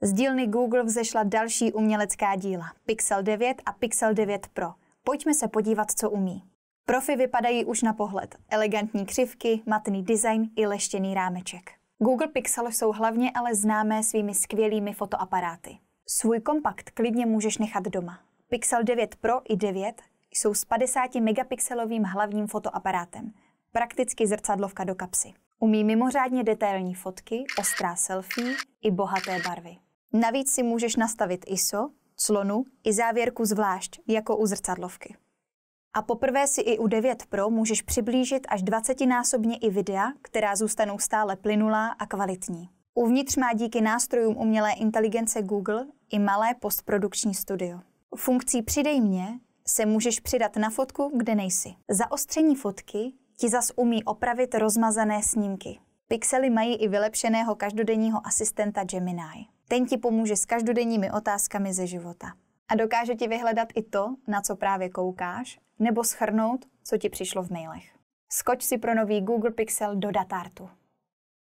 Z dílny Google vzešla další umělecká díla Pixel 9 a Pixel 9 Pro. Pojďme se podívat, co umí. Profy vypadají už na pohled. Elegantní křivky, matný design i leštěný rámeček. Google Pixel jsou hlavně ale známé svými skvělými fotoaparáty. Svůj kompakt klidně můžeš nechat doma. Pixel 9 Pro i 9 jsou s 50 megapixelovým hlavním fotoaparátem, prakticky zrcadlovka do kapsy. Umí mimořádně detailní fotky, ostrá selfie i bohaté barvy. Navíc si můžeš nastavit ISO, clonu i závěrku zvlášť, jako u zrcadlovky. A poprvé si i u 9 Pro můžeš přiblížit až 20násobně i videa, která zůstanou stále plynulá a kvalitní. Uvnitř má díky nástrojům umělé inteligence Google i malé postprodukční studio. Funkcí Přidej mě se můžeš přidat na fotku, kde nejsi. Zaostření fotky ti zas umí opravit rozmazané snímky. Pixely mají i vylepšeného každodenního asistenta Gemini. Ten ti pomůže s každodenními otázkami ze života. A dokáže ti vyhledat i to, na co právě koukáš, nebo schrnout, co ti přišlo v mailech. Skoč si pro nový Google Pixel do Datartu.